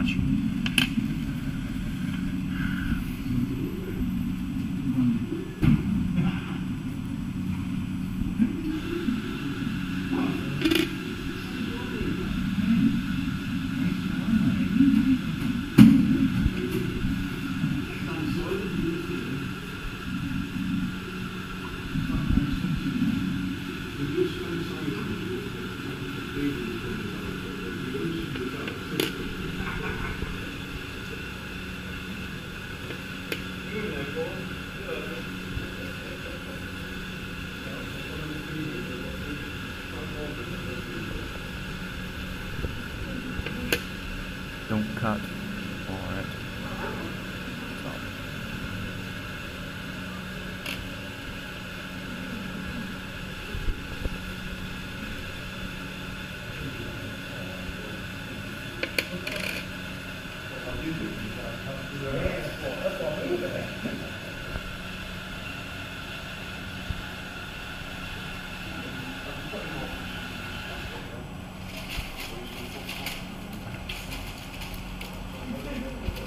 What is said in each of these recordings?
much. cut.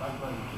why I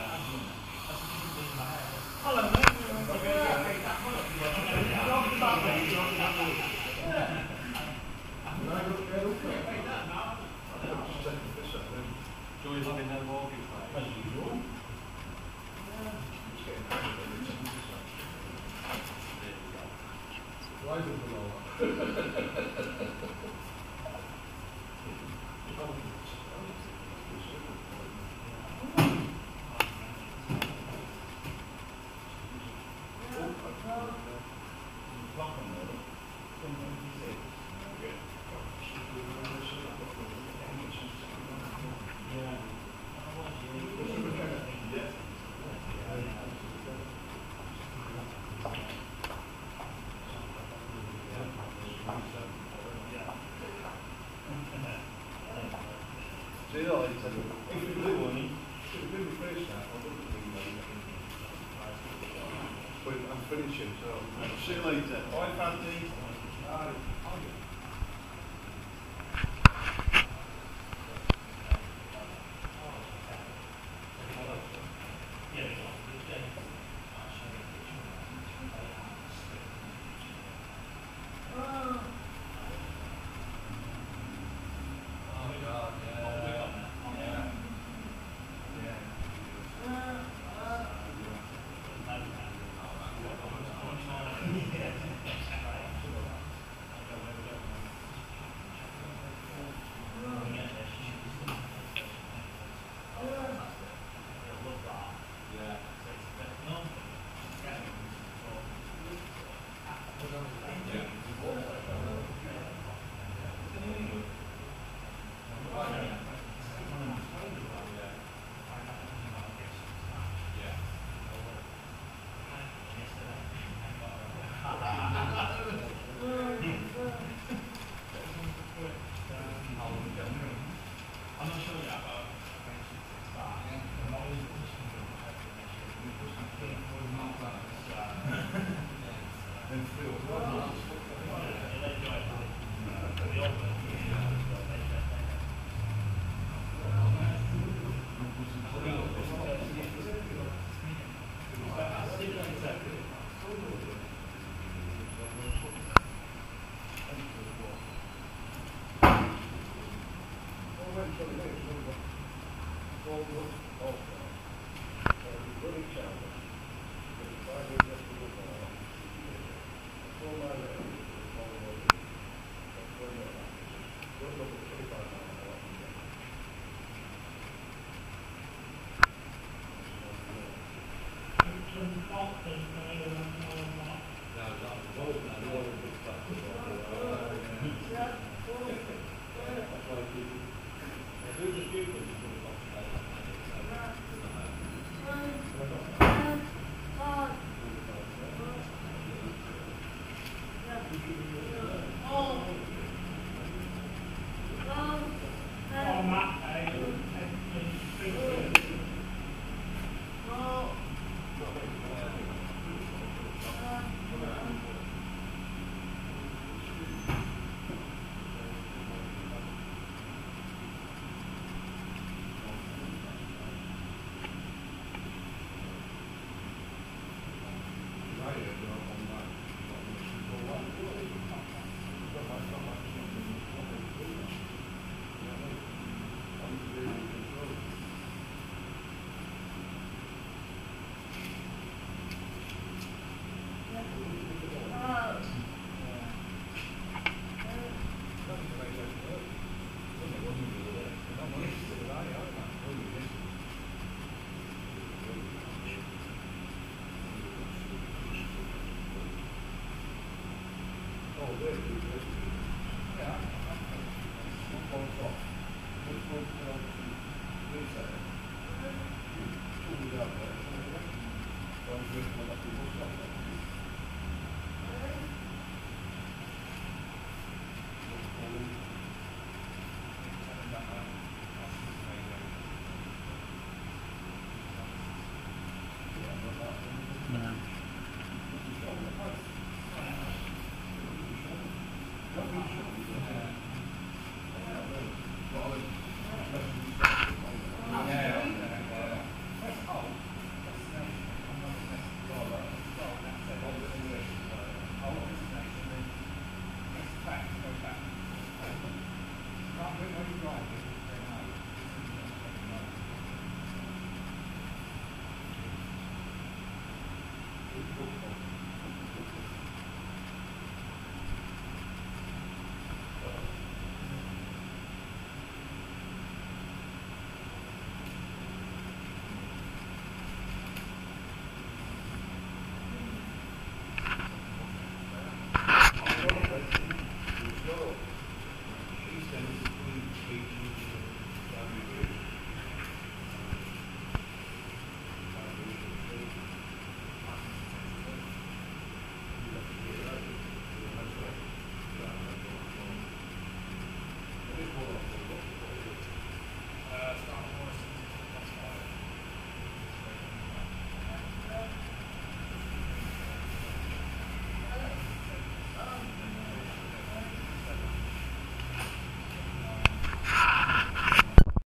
So you know, it's like, if you do one, should have been the first I wouldn't have been But I'm finishing, so. See you later. Bye, Fancy. Bye. Thank you.